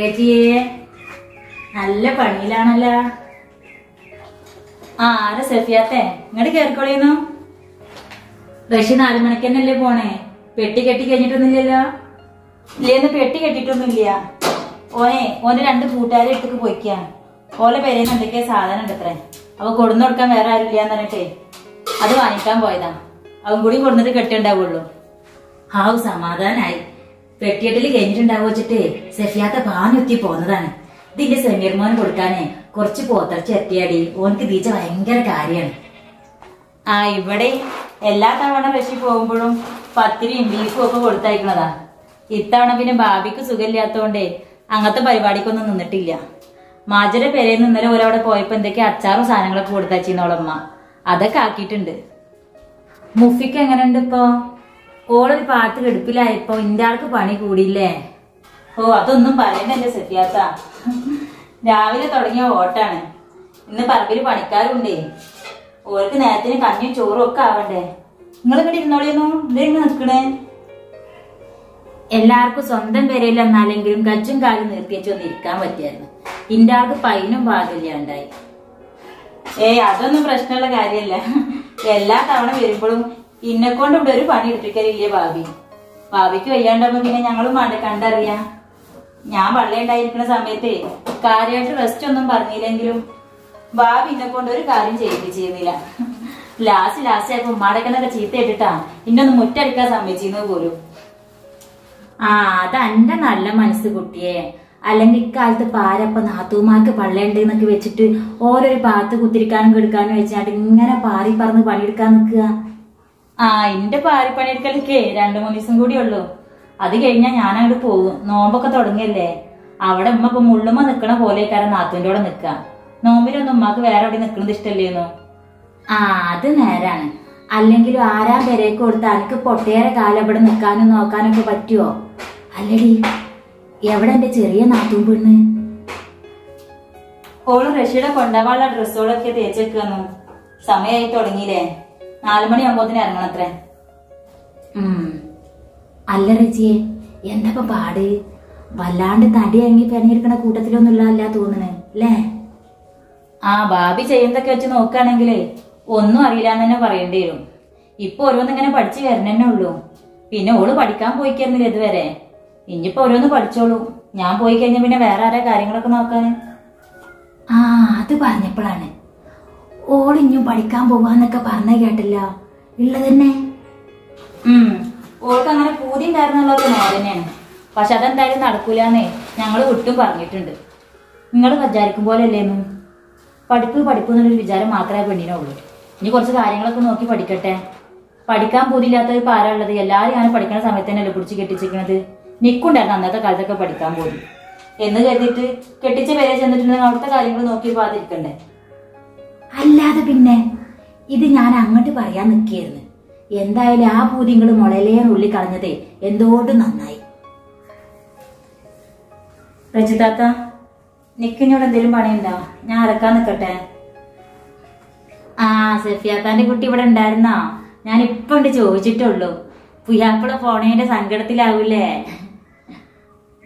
രജിയെ നല്ല പണിയിലാണല്ലോ. ആ ആരെ സെഫിയാത്തെ? ഇങ്ങോട്ട് കേറിക്കോളിയുന്നു റഷി നാലു മണിക്ക് തന്നെയല്ലേ പോണേ? പെട്ടി കെട്ടി കഴിഞ്ഞിട്ടൊന്നുമില്ലല്ലോ? ഇല്ലേന്ന് പെട്ടി കെട്ടിട്ടൊന്നുമില്ല ഓനെ ഓന് രണ്ട് കൂട്ടുകാരെ ഇട്ടക്ക് പോയിക്കാ. ഓലെ പേരേന്ന് എന്തൊക്കെയാ സാധനം എടുത്തേ അവ കൊടുന്നു കൊടുക്കാൻ വേറെ ആരുമില്ല എന്ന് പറഞ്ഞിട്ടേ. അത് വാങ്ങിക്കാൻ പോയതാ. അവൻ കൂടി കൊടുന്നിട്ട് കെട്ടിണ്ടാവുള്ളൂ ഹാവ് സമാധാനായി. പെട്ടിയെട്ടിൽ കഴിഞ്ഞിട്ടുണ്ടാവോ വെച്ചിട്ട്? സെഫിയാത്ത പാഞ്ഞുത്തി പോന്നതാണ്. ഇതിന്റെ സെമീർ മോൻ കൊടുക്കാനേ കുറച്ച് പോത്തർച്ച എത്തിയാടി. ഓനക്ക് തീച്ച ഭയങ്കര കാര്യാണ്. ആ ഇവിടെ എല്ലാ തവണ റഷി പോകുമ്പോഴും പത്തിരിയും ബീഫും ഒക്കെ കൊടുത്തയക്കണതാ. ഇത്തവണ പിന്നെ ബാബിക്ക് സുഖമില്ലാത്തോണ്ടേ അങ്ങനത്തെ പരിപാടിക്കൊന്നും നിന്നിട്ടില്ല. മാജര പെരയിൽ നിന്നലെ അവിടെ പോയപ്പോ എന്തൊക്കെ അച്ചാറും സാധനങ്ങളൊക്കെ കൊടുത്തയച്ചിന്നോളമ്മ അതൊക്കെ ആക്കിയിട്ടുണ്ട്. മുഫിക്ക് എങ്ങനെയുണ്ട് ഇപ്പൊ? ഓളൊരു പാട്ട് കെടുപ്പിലായപ്പോ ഇന്റെ ആൾക്ക് പണി കൂടിയില്ലേ? ഓ അതൊന്നും പറയണ്ടല്ലേ സത്യാത്ത. രാവിലെ തുടങ്ങിയ ഓട്ടാണ്. ഇന്ന് പറമ്പിൽ പണിക്കാരുണ്ടേ. ഓർക്ക് നേരത്തിന് കഞ്ഞിയും ചോറും ഒക്കെ ആവണ്ടേ. നിങ്ങൾ ഇവിടെ ഇരുന്നോളിയൊന്നും ഇതെങ്ങനെ നിൽക്കണേ. എല്ലാവർക്കും സ്വന്തം പെരയിൽ എന്നാലെങ്കിലും കച്ചും കാലും നിർത്തിയച്ചൊന്ന് ഇരിക്കാൻ പറ്റിയായിരുന്നു. ഇന്റെ ആൾക്ക് പൈനും പാകില്ലാണ്ടായി ഏയ് അതൊന്നും പ്രശ്നമുള്ള കാര്യമല്ല. എല്ലാ തവണ വരുമ്പോഴും ഇന്നെ കൊണ്ട് ഇവിടെ ഒരു പണി എടുപ്പിക്കലില്ലേ ഭാവി? ഭാവിക്ക് വയ്യാണ്ടാകുമ്പോ പിന്നെ ഞങ്ങളും വേണ്ട കണ്ടറിയാം. ഞാൻ വള്ളയുണ്ടായിരിക്കുന്ന സമയത്ത് കാര്യമായിട്ട് റെസ്റ്റ് ഒന്നും പറഞ്ഞില്ലെങ്കിലും ഭാവി എന്നെ കൊണ്ട് ഒരു കാര്യം ചെയ്യിപ്പിച്ചിരുന്നില്ല. ലാസ്റ്റ് ലാസ്റ്റ് ആയപ്പോ ഉമ്മാടക്കനൊക്കെ ചീത്ത ഇട്ടിട്ടാ ഇന്നൊന്ന് മുറ്റടിക്കാൻ സമ്മതിച്ചിരുന്നു പോലും. ആ അത് എന്റെ നല്ല മനസ്സ് കുട്ടിയെ. അല്ലെങ്കിൽ ഇക്കാലത്ത് പാരപ്പ നാത്തൂമാർക്ക് പള്ളയുണ്ട് എന്നൊക്കെ വെച്ചിട്ട് ഓരോരു പാത്ത് കുത്തിരിക്കാനും കെടുക്കാനും വെച്ചാട്ട് ഇങ്ങനെ പാറി പറന്ന് പണിയെടുക്കാൻ നിൽക്കുക. ആ എന്റെ പാരിപ്പണിയെടുക്കലൊക്കെ രണ്ടു മൂന്ന് ദിവസം കൂടി ഉള്ളൂ. അത് കഴിഞ്ഞാ ഞാൻ അങ്ങോട്ട് പോകും. നോമ്പൊക്കെ തുടങ്ങിയല്ലേ? അവിടെ ഉമ്മ ഇപ്പൊ മുള്ളുമ്മ നിക്കണ പോലെക്കാരൻ നാത്തുവിന്റെ കൂടെ നിക്ക. നോമ്പിനൊന്നും ഉമ്മാക്ക് വേറെ എവിടെ നിക്കണത് ഇഷ്ടല്ലേന്നു? ആ അത് നേരാണ്. അല്ലെങ്കിലും ആരാ പെരേക്ക് കൊടുത്ത് അനക്ക് പൊട്ടേറെ കാലം ഇവിടെ നിൽക്കാനും നോക്കാനൊക്കെ പറ്റുമോ അല്ലടി എവിടെ എന്റെ ചെറിയ നാത്തു പെണ്ണ്? ഓൾ റഷ്യയുടെ കൊണ്ടാവാനുള്ള ഡ്രസ്സുകളൊക്കെ തേച്ചേക്കുന്നു സമയമായി തുടങ്ങിയില്ലേ? നാലു മണിയാകുമ്പോത്തിന് ഇറങ്ങണത്രേ. ഉം. അല്ല റജിയെ എന്താ പാട്? വല്ലാണ്ട് തടി അങ്ങി പെരഞ്ഞെടുക്കണ കൂട്ടത്തിലൊന്നുമില്ല അല്ല തോന്നണേ അല്ലേ? ആ ബാബി ചെയ്യുന്നതൊക്കെ വെച്ച് നോക്കുകയാണെങ്കിലേ ഒന്നും അറിയില്ല എന്ന് തന്നെ പറയേണ്ടി വരും. ഇപ്പൊ ഓരോന്നിങ്ങനെ പഠിച്ചു വരണന്നെ ഉള്ളൂ. പിന്നെ ഓൾ പഠിക്കാൻ പോയിക്കായിരുന്നില്ല ഇതുവരെ. ഇനിയിപ്പോ ഓരോന്ന് പഠിച്ചോളൂ. ഞാൻ പോയി കഴിഞ്ഞാൽ പിന്നെ വേറെ ആരാ കാര്യങ്ങളൊക്കെ നോക്കാൻ? ആ അത് പറഞ്ഞപ്പോഴാണ്. ഓളിഞ്ഞും പഠിക്കാൻ പോവാന്നൊക്കെ പറഞ്ഞ കേട്ടില്ല. ഉള്ളത് തന്നെ ഉം. ഓൾക്ക് അങ്ങനെ പൂതി ഉണ്ടായിരുന്നല്ലോ തന്നെയാണ് പക്ഷെ അതെന്തായാലും നടക്കൂലെന്നേ ഞങ്ങൾ വിട്ടും പറഞ്ഞിട്ടുണ്ട്. നിങ്ങൾ വിചാരിക്കും പോലെ അല്ലേന്നു പഠിപ്പ് പഠിപ്പ് എന്നുള്ളൊരു വിചാരം മാത്രമേ പെണ്ണിനുള്ളൂ ഇനി കുറച്ച് കാര്യങ്ങളൊക്കെ നോക്കി പഠിക്കട്ടെ. പഠിക്കാൻ പൂതിയില്ലാത്തത് ഇപ്പൊ ആരാ ഉള്ളത്? എല്ലാവരും ഞാൻ പഠിക്കുന്ന സമയത്ത് തന്നെയല്ലേ പിടിച്ച് കെട്ടിച്ചിരിക്കണത്? നിക്കുണ്ടായിരുന്നു അന്നത്തെ കാലത്തൊക്കെ പഠിക്കാൻ പോയി എന്ന് കരുതിയിട്ട് കെട്ടിച്ച പേരെ ചെന്നിട്ടുണ്ടെങ്കിൽ അവിടുത്തെ കാര്യങ്ങൾ നോക്കി പാതിരിക്കണ്ടേ? അല്ലാതെ പിന്നെ ഇത് ഞാൻ അങ്ങോട്ട് പറയാൻ നിൽക്കുകയായിരുന്നു. എന്തായാലും ആ പൂതിങ്ങൾ മുളലേ ഉള്ളി കളഞ്ഞതേ എന്തോട് നന്നായി. രജിതാത്ത നിക്കിനോട് എന്തെങ്കിലും പണിയുണ്ടോ? ഞാൻ അറക്കാൻ നിക്കട്ടെ. ആ സെഫിയാത്താന്റെ കുട്ടി ഇവിടെ ഉണ്ടായിരുന്നോ? ഞാൻ ഇപ്പൊ ഉണ്ട് ചോദിച്ചിട്ടുള്ളൂ. പുയാപ്പിള പോണേന്റെ സങ്കടത്തിലാവൂലേ?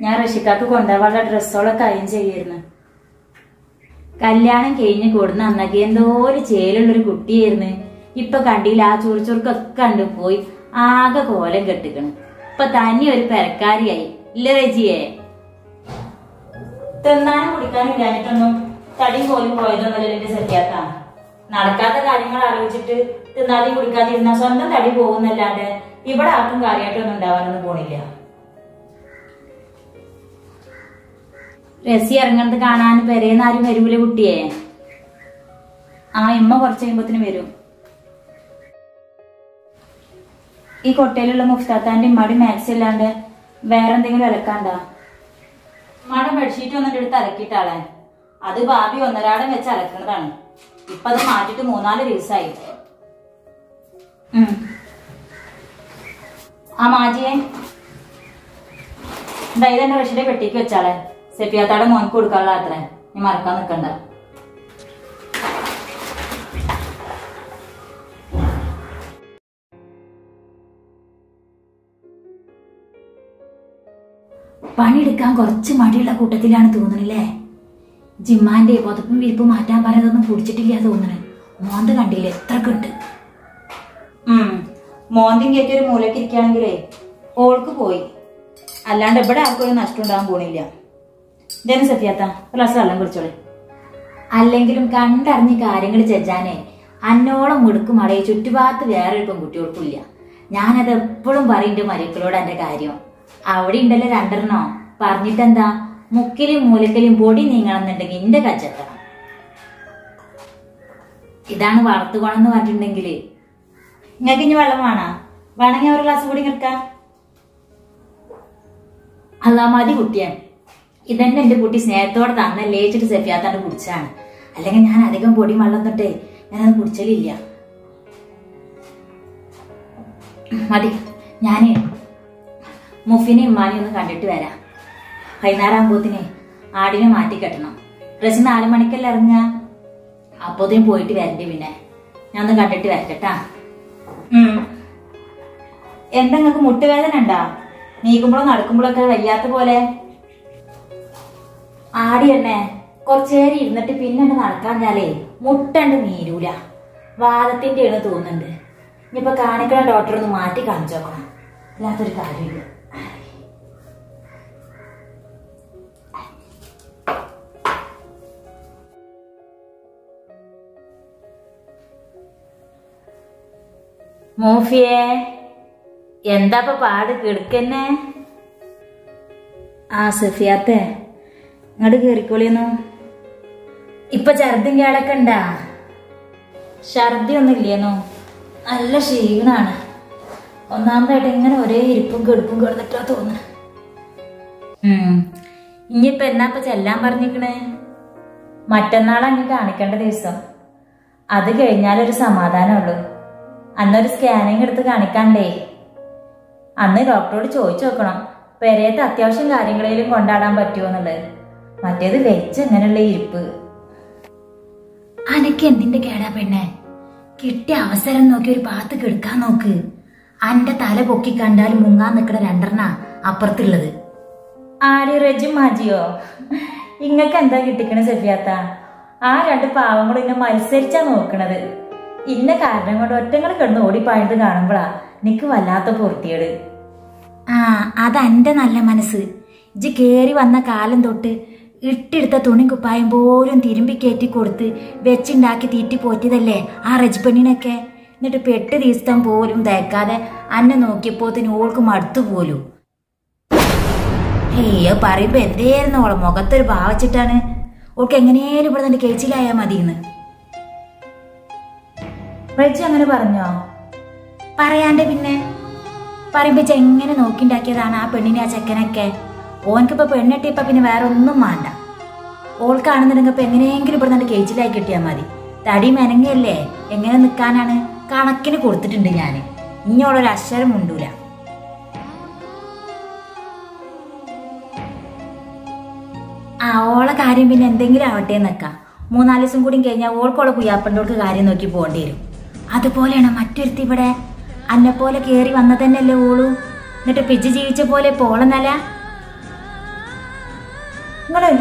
ഞാൻ റഷിക്കാക്ക് കൊണ്ടുപോകാനുള്ള ഡ്രസ്സുകളൊക്കെ അയൻ ചെയ്യായിരുന്നു. കല്യാണം കഴിഞ്ഞ് കൊടുന്ന അന്നൊക്കെ എന്തോ ഒരു ചേലുള്ളൊരു കുട്ടിയായിരുന്നു. ഇപ്പൊ കണ്ടില്ല ആ ചുറുചുറുക്കൊക്കെ കണ്ടു പോയി ആകെ കോലം കെട്ടിക്കണം. ഇപ്പൊ തന്നെ ഒരു പെരക്കാരിയായി. ഇല്ല രജിയേ തിന്നാനും കുടിക്കാനും ഇല്ലാഞ്ഞിട്ടൊന്നും തടിയും പോലും പോയതൊന്നല്ല എന്റെ സത്യാത്ത നടക്കാത്ത കാര്യങ്ങൾ ആലോചിച്ചിട്ട് തിന്നാതെയും കുടിക്കാതിരുന്ന സ്വന്തം തടി പോകുന്നല്ലാണ്ട് ഇവിടെ ആർക്കും കാര്യമായിട്ടൊന്നും ഉണ്ടാവാനൊന്നും പോണില്ല. രസി ഇറങ്ങണത് കാണാൻ പെരേന്ന് ആരും വരൂല കുട്ടിയെ. ആ ഇമ്മ കുറച്ച് കഴിയുമ്പത്തിന് വരും. ഈ കൊട്ടയിലുള്ള മുഫ്താത്താന്റെ ഇമ്മാടി മാക്സ് ഇല്ലാണ്ട് വേറെ എന്തെങ്കിലും അലക്കാണ്ടാ? ഉമ്മാടെ ബെഡ്ഷീറ്റ് വന്നിട്ട് എടുത്ത് അലക്കിയിട്ടാളെ അത് ഭാവി ഒന്നരാടം വെച്ച് അലക്കുന്നതാണ് ഇപ്പൊ അത് മാറ്റിട്ട് മൂന്നാൽ ദിവസമായി. ആ മാജിയെ. ഇതെന്നെ റഷീടെ പെട്ടിക്ക് വെച്ചാളെ. സെഫിയാത്താടെ മോൻക്ക് കൊടുക്കാനുള്ള അത്രേ നീ മറക്കാൻ നിക്കണ്ട പണിയെടുക്കാൻ കുറച്ച് മടിയുള്ള കൂട്ടത്തിലാണ് തോന്നണില്ലേ? ജിമ്മാന്റെ പുതപ്പും വിരിപ്പും മാറ്റാൻ പറയുന്നതൊന്നും കുടിച്ചിട്ടില്ല തോന്നണേ. മോന്ത് കണ്ടില്ല? എത്ര കണ്ട് മോന്തിങ് കേട്ടൊരു ഒരു മൂലക്ക് ഓൾക്ക് പോയി. അല്ലാണ്ട് ഇവിടെ ആർക്കും ഒരു നഷ്ടം ഉണ്ടാകാൻ പോണില്ല. ഇതന്നെ സത്യാത്ത ഒരു ഗ്ലാസ് വെള്ളം കുടിച്ചോളെ. അല്ലെങ്കിലും കണ്ടറിഞ്ഞ് കാര്യങ്ങൾ ചെജ്ജാനെ അന്നോളം മുടുക്കും മടയെ ചുറ്റുഭാഗത്ത് വേറൊരു പെൺകുട്ടികൾക്കില്ല ഞാനത് എപ്പോഴും പറയുന്നുണ്ട് മരിക്കളോട് എന്റെ കാര്യം. അവിടെ ഉണ്ടല്ലോ രണ്ടെണ്ണോ? പറഞ്ഞിട്ടെന്താ? മുക്കിലും മൂലക്കലും പൊടി നീങ്ങണമെന്നുണ്ടെങ്കിൽ എന്റെ കച്ചെത്തണം ഇതാണ് വളർത്തുകോണം എന്ന് പറഞ്ഞിട്ടുണ്ടെങ്കിൽ. നിങ്ങൾക്ക് ഇനി വെള്ളം വേണോ? വേണമെങ്കിൽ ഒരു ഗ്ലാസ് കൂടി നിൽക്കാം അല്ലാ മതി കുട്ടിയെ. ഇതന്നെ എന്റെ കുട്ടി സ്നേഹത്തോടെ തന്നെ ലേച്ചിട്ട് സെഫിയാത്താണ്ട് കുടിച്ചാണ്. അല്ലെങ്കിൽ ഞാൻ അധികം പൊടി വെള്ളം തൊട്ടേ അത് കുടിച്ചലില്ല. മതി ഞാൻ മുഫിനെ ഉമ്മാനെ ഒന്ന് കണ്ടിട്ട് വരാം. വൈകുന്നേരം ആകുമ്പോത്തിനെ ആടിനെ മാറ്റി കെട്ടണം. ഡ്രസ് നാല് മണിക്കല്ല ഇറങ്ങ അപ്പോത്തേനും പോയിട്ട് വരണ്ടേ പിന്നെ. ഞാൻ ഒന്ന് കണ്ടിട്ട് വരട്ടെട്ടാ. എന്താ നിങ്ങക്ക് മുട്ടുവേദന ഉണ്ടാ? നീക്കുമ്പോഴോ നടക്കുമ്പോഴൊക്കെ വയ്യാത്ത പോലെ? ആടിയണ്ണേ കുറച്ചേരം ഇരുന്നിട്ട് പിന്നെ നടക്കാഞ്ഞാലേ മുട്ടണ്ട് നീരൂല. വാദത്തിന്റെ ആണ് തോന്നുന്നുണ്ട്. ഇനിയിപ്പൊ കാണിക്കണ ഡോക്ടർ ഒന്ന് മാറ്റി കാണിച്ചോക്കണം അല്ലാത്തൊരു കാര്യമില്ല. മൂഫിയെ എന്താ പാട് കിടക്കന്നെ? ആ സഫിയാത്തെ. ഇങ്ങോട്ട് കേറിക്കോളിയൊന്നു. ഇപ്പൊ ഛർദിൻ കേടൊക്കെ ഉണ്ടാ? ഛർദി ഒന്നും ഇല്ലേന്നോ നല്ല ക്ഷീണാണ്. ഒന്നാമതായിട്ട് ഇങ്ങനെ ഒരേ ഇരിപ്പും കെടുപ്പും കിടന്നിട്ടാ തോന്നുന്നു ഇനിയിപ്പ എന്നാ ഇപ്പൊ ചെല്ലാൻ പറഞ്ഞിക്കണേ മറ്റന്നാളാ ഇനി കാണിക്കേണ്ട ദിവസം. അത് കഴിഞ്ഞാലൊരു സമാധാനമുള്ളൂ. അന്നൊരു സ്കാനിങ് എടുത്ത് കാണിക്കാണ്ടേ. അന്ന് ഡോക്ടറോട് ചോദിച്ചു നോക്കണം. പെരയത്തെ അത്യാവശ്യം കാര്യങ്ങളേലും കൊണ്ടാടാൻ പറ്റുമോ എന്നുള്ളത്. മറ്റേത് വെച്ച് അങ്ങനെയുള്ള ഇരിപ്പ്. അനക്ക് എന്തിന്റെ കേടാ പെണ്ണെ? കിട്ടിയ അവസരം നോക്കി ഒരു പാത്ത് കെടുക്കാൻ നോക്ക്. അന്റെ തല പൊക്കി കണ്ടാൽ മുങ്ങാൻ നിൽക്കണ രണ്ടെണ്ണ അപ്പുറത്തുള്ളത്. ആര് റജും മാജിയോ? ഇങ്ങക്ക് എന്താ കിട്ടിക്കണ സെഫിയാത്ത? ആ രണ്ട് പാവങ്ങളും ഇന്നെ മത്സരിച്ചാ നോക്കണത്. ഇന്ന കാരണം കൊണ്ട് ഒറ്റങ്ങൾ കിടന്ന് ഓടിപ്പായത് കാണുമ്പോഴാ നിക്ക് വല്ലാത്ത പൂർത്തിയേട് ആ അതെന്റെ നല്ല മനസ്സ്. ഇജ് കേറി വന്ന കാലം തൊട്ട് ഇട്ടെടുത്ത തുണി കുപ്പായം പോലും തിരുമ്പി കയറ്റി കൊടുത്ത് വെച്ചുണ്ടാക്കി തീറ്റി പോറ്റിയതല്ലേ ആ റജ്പെണ്ണിനൊക്കെ എന്നിട്ട് പെട്ട് ദിവസം പോലും തേക്കാതെ അന്നെ നോക്കിയപ്പോത്തിന് ഓൾക്ക് മടുത്തു പോലും. അയ്യോ പറയുമ്പോ എന്തായിരുന്നു ഓളെ മുഖത്തൊരു ഭാവച്ചിട്ടാണ്? ഓൾക്ക് എങ്ങനെയാലും ഇവിടെ നിന്റെ കേച്ചിലായാ മതിയെന്ന്. റജ് അങ്ങനെ പറഞ്ഞോ? പറയാണ്ട് പിന്നെ. പറയുമ്പോ ഇജ്ജ് എങ്ങനെ നോക്കിണ്ടാക്കിയതാണ് ആ പെണ്ണിനെ ആ ചെക്കനൊക്കെ? ഓനക്കിപ്പോ പെണ്ണെട്ടിയപ്പ പിന്നെ വേറെ ഒന്നും വേണ്ട ഓൾക്കാണെന്നുണ്ടെങ്കിൽ ഇപ്പൊ എങ്ങനെയെങ്കിലും ഇവിടെ നിന്ന് കേച്ചിലായി കിട്ടിയാൽ മതി. തടി മെനങ്ങയല്ലേ എങ്ങനെ നിൽക്കാനാണ് കണക്കിന് കൊടുത്തിട്ടുണ്ട് ഞാൻ ഇനിയോളൊരു അക്ഷരം ഉണ്ടൂല ആ ഓളെ കാര്യം പിന്നെ എന്തെങ്കിലും ആവട്ടെ എന്നൊക്കെ മൂന്നാൽ ദിവസം കൂടി കഴിഞ്ഞാൽ ഓൾക്കോളെ കുയ്യാപ്പണ്ടോൾക്ക് കാര്യം നോക്കി പോകേണ്ടി വരും. അതുപോലെയാണ് മറ്റൊരുത്തി ഇവിടെ. അന്നെ പോലെ കേറി വന്നതന്നെയല്ലേ ഓളു. എന്നിട്ട് പിജ് ജീവിച്ച പോലെ പോളെന്നല്ല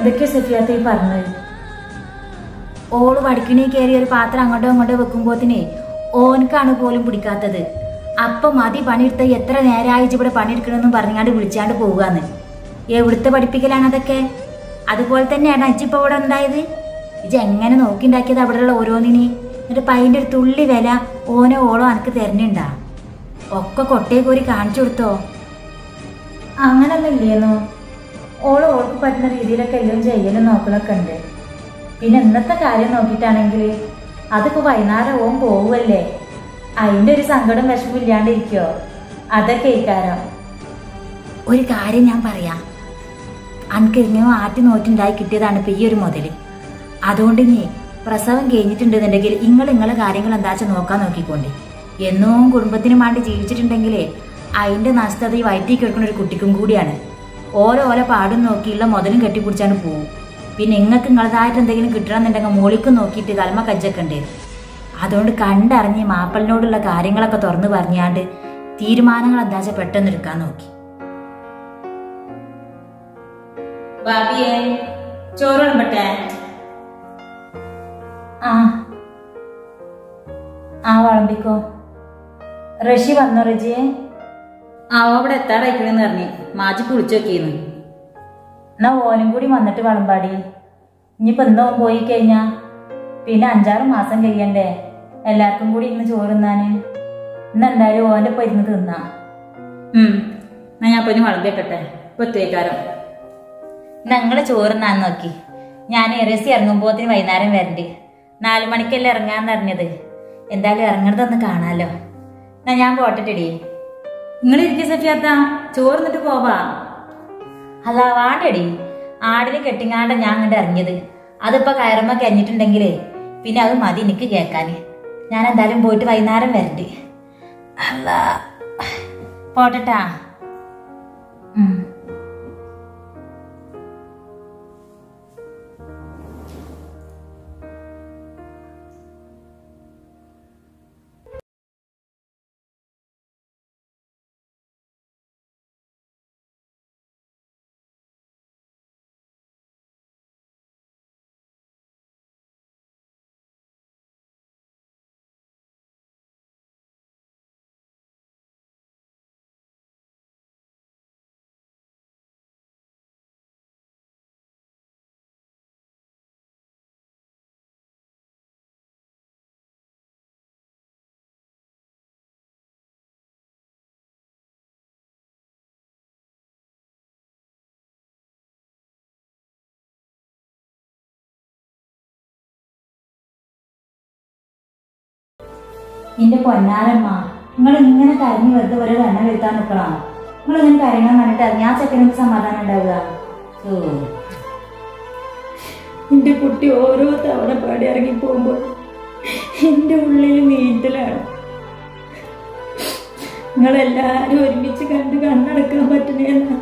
എന്തൊക്കെയാ സഫിയാത്ത ഈ പറഞ്ഞത്. ഓൾ വടക്കിണി കയറി ഒരു പാത്രം അങ്ങോട്ടോ ഇങ്ങോട്ടോ വെക്കുമ്പോത്തിനെ ഓനക്കാണ് പോലും പിടിക്കാത്തത്. അപ്പം മതി പണിയെടുത്ത എത്ര നേരമായിച്ച് ഇവിടെ പണിയെടുക്കണമെന്നും പറഞ്ഞാണ്ട് വിളിച്ചാണ്ട് പോവുകന്ന് എവിടുത്തെ പഠിപ്പിക്കലാണ് അതൊക്കെ? അതുപോലെ തന്നെയാണ് അജിപ്പോ ഇവിടെ ഉണ്ടായത് ഇജ് എങ്ങനെ നോക്കിണ്ടാക്കിയത് അവിടെയുള്ള ഓരോന്നിനി? എന്നിട്ട് പൈന്റെ ഒരു തുള്ളി വില ഓനോ ഓളോ അനക്ക് തരണുണ്ടാ? ഒക്കെ കൊട്ടയെ കോരി കാണിച്ചു കൊടുത്തോ? അങ്ങനൊന്നും ഇല്ലേന്നോ ഓൾ ഓർക്ക് പറ്റുന്ന രീതിയിലൊക്കെ എല്ലാം ചെയ്യലും നോക്കലൊക്കെ ഉണ്ട്. പിന്നെ ഇന്നത്തെ കാര്യം നോക്കിയിട്ടാണെങ്കിൽ അതിപ്പോൾ വൈകുന്നേരം ഓൻ പോവുമല്ലേ അതിന്റെ ഒരു സങ്കടം വിഷമം ഇല്ലാണ്ടിരിക്കോ? അതൊക്കെ ഇക്കാരം ഒരു കാര്യം ഞാൻ പറയാം. അനക്ക് ആറ്റി നോറ്റുണ്ടായി കിട്ടിയതാണ് ഇപ്പം ഈ ഒരു മുതൽ അതുകൊണ്ട് ഇനി പ്രസവം കഴിഞ്ഞിട്ടുണ്ടെന്നുണ്ടെങ്കിൽ നിങ്ങൾ നിങ്ങളെ കാര്യങ്ങൾ എന്താ വെച്ചാൽ നോക്കാൻ നോക്കിക്കോണ്ടേ. എന്നും കുടുംബത്തിന് വേണ്ടി ജീവിച്ചിട്ടുണ്ടെങ്കിലേ അതിന്റെ നഷ്ടത ഈ വയറ്റി കിടക്കുന്ന ഒരു കുട്ടിക്കും കൂടിയാണ്. ഓരോ ഓരോ പാടും നോക്കിയുള്ള മുതലും കെട്ടിപ്പിടിച്ചാണ് പോവും. പിന്നെ നിങ്ങൾക്ക് നിങ്ങളതായിട്ട് എന്തെങ്കിലും കിട്ടണമെന്നുണ്ടെങ്കിൽ മോളിക്കും നോക്കിയിട്ട് തലമ കജ്ജക്കണ്ടേ അതുകൊണ്ട് കണ്ടറിഞ്ഞ് മാപ്പിളിനോടുള്ള കാര്യങ്ങളൊക്കെ തുറന്നു പറഞ്ഞാണ്ട് തീരുമാനങ്ങൾ എന്താ വെച്ചാൽ പെട്ടെന്ന് എടുക്കാൻ നോക്കി. ബാബിയെ ചോറ് വിളമ്പട്ടെ? ആ. ആ വിളമ്പിക്കോ. റഷി വന്നോ റജിയെ? ആ അവിടെ എത്താറായിക്കണെന്ന് പറഞ്ഞു മാജി കുളിച്ചു നോക്കിയെന്ന് എന്നാ ഓനും കൂടി വന്നിട്ട് വളമ്പാടി ഇനിയിപ്പോ എന്തോ പോയി കഴിഞ്ഞാ? പിന്നെ അഞ്ചാറ് മാസം കഴിയണ്ടേ? എല്ലാവർക്കും കൂടി ഇന്ന് ചോറ് തിന്നാന്. ഇന്ന് എന്തായാലും ഓന്റെ ഒപ്പം ഇരുന്ന് തിന്നാ. എന്നാ ഞാൻ പൊന്നു വിളമ്പിക്കട്ടെ പ്രത്യേകാരം ഞങ്ങൾ ചോറുന്നാൻ നോക്കി. ഞാൻ ഇറസി ഇറങ്ങുമ്പോത്തിന് വൈകുന്നേരം വരണ്ട്. നാലു മണിക്കല്ലേ ഇറങ്ങാന്ന് എന്തായാലും ഇറങ്ങണതൊന്ന് കാണാലോ. എന്നാ ഞാൻ പോട്ടെടി. നിങ്ങൾ ഇരിക്കും സഫിയാത്ത ചോറിന്നിട്ട് പോവാ. അല്ല വാണ്ടടി. ആടിന് കെട്ടിങ്ങാണ്ട ഞാൻ അങ്ങോട്ട് ഇറങ്ങിയത്. അതിപ്പോ കയറുമ്പോ കഴിഞ്ഞിട്ടുണ്ടെങ്കിലേ പിന്നെ അത് മതി എനിക്ക് കേക്കാന് ഞാൻ എന്തായാലും പോയിട്ട് വൈകുന്നേരം വരണ്ട്. അല്ല. പോട്ടെട്ടാ. നിന്റെ പൊന്നാരമ്മ നിങ്ങൾ ഇങ്ങനെ കരഞ്ഞു വെറുതെ ഒരു എണ്ണ വരുത്താൻ നിൽക്കണോ? നിങ്ങൾ ഇങ്ങനെ കരയണം കണ്ടിട്ട് ഞാൻ ചെക്കനക്ക് സമാധാനം ഉണ്ടാവുക? എന്റെ കുട്ടി ഓരോ തവണ പാടി ഇറങ്ങി പോകുമ്പോൾ എന്റെ ഉള്ളിൽ നീന്തലാണ്. നിങ്ങളെല്ലാരും ഒരുമിച്ച് കണ്ട് കണ്ണടക്കാൻ പറ്റണേന്നാ